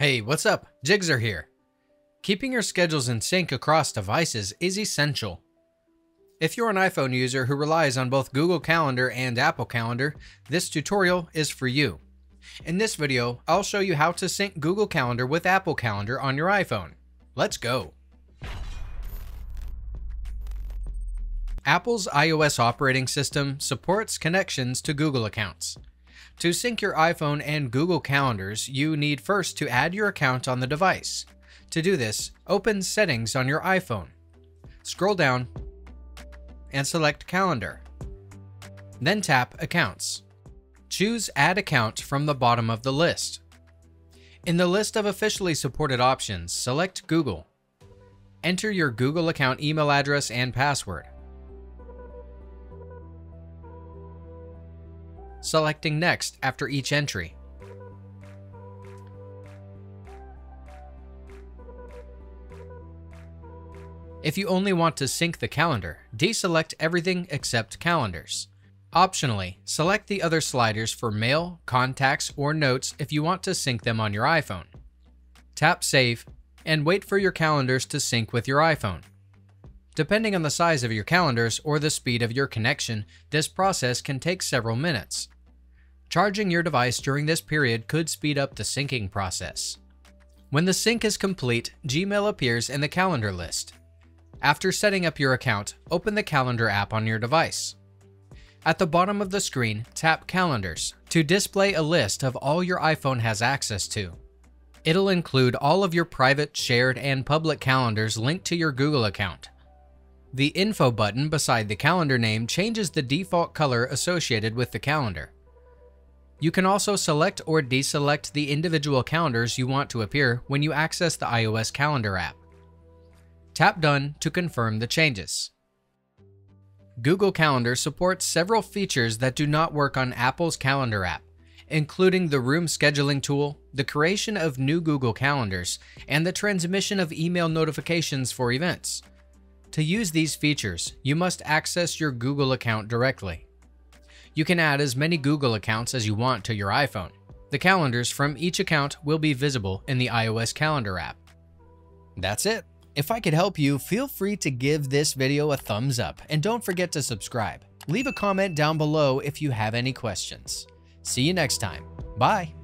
Hey, what's up? Jigxor here. Keeping your schedules in sync across devices is essential. If you're an iPhone user who relies on both Google Calendar and Apple Calendar, this tutorial is for you. In this video, I'll show you how to sync Google Calendar with Apple Calendar on your iPhone. Let's go. Apple's iOS operating system supports connections to Google accounts. To sync your iPhone and Google calendars, you need first to add your account on the device. To do this, open Settings on your iPhone. Scroll down and select Calendar. Then tap Accounts. Choose Add Account from the bottom of the list. In the list of officially supported options, select Google. Enter your Google account email address and password. Selecting Next after each entry. If you only want to sync the calendar, deselect everything except calendars. Optionally, select the other sliders for mail, contacts, or notes if you want to sync them on your iPhone. Tap Save, and wait for your calendars to sync with your iPhone. Depending on the size of your calendars or the speed of your connection, this process can take several minutes. Charging your device during this period could speed up the syncing process. When the sync is complete, Gmail appears in the calendar list. After setting up your account, open the calendar app on your device. At the bottom of the screen, tap Calendars to display a list of all your iPhone has access to. It'll include all of your private, shared, and public calendars linked to your Google account. The Info button beside the calendar name changes the default color associated with the calendar. You can also select or deselect the individual calendars you want to appear when you access the iOS Calendar app. Tap Done to confirm the changes. Google Calendar supports several features that do not work on Apple's Calendar app, including the room scheduling tool, the creation of new Google Calendars, and the transmission of email notifications for events. To use these features, you must access your Google account directly. You can add as many Google accounts as you want to your iPhone. The calendars from each account will be visible in the iOS Calendar app. That's it. If I could help you, feel free to give this video a thumbs up and don't forget to subscribe. Leave a comment down below if you have any questions. See you next time. Bye.